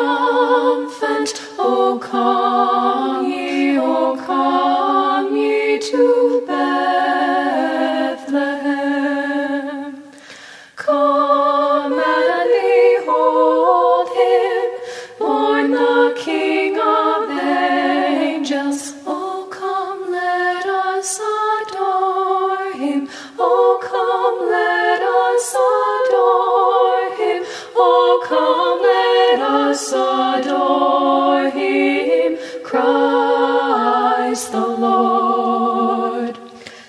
triumphant. O come ye, O come ye to Bethlehem. Come and behold him, born the King of angels. Oh, come, let us adore him. Come, let us adore him. Christ the Lord.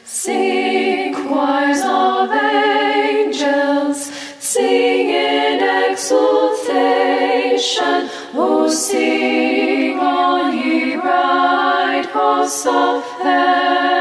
Sing choirs of angels, sing in exultation. Oh, sing all ye bright hosts of heaven.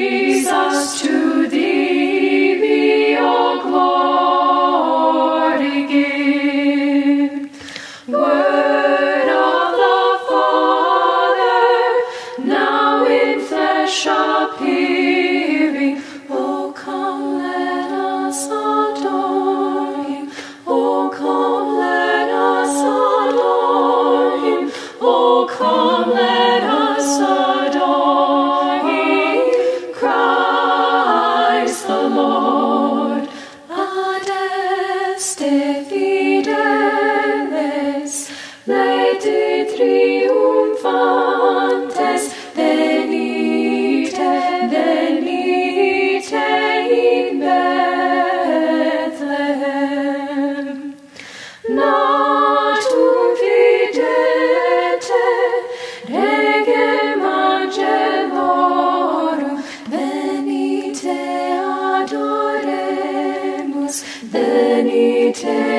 triumphantes venite, venite in Bethlehem. Natum videte regem angelorum, venite adoremus, venite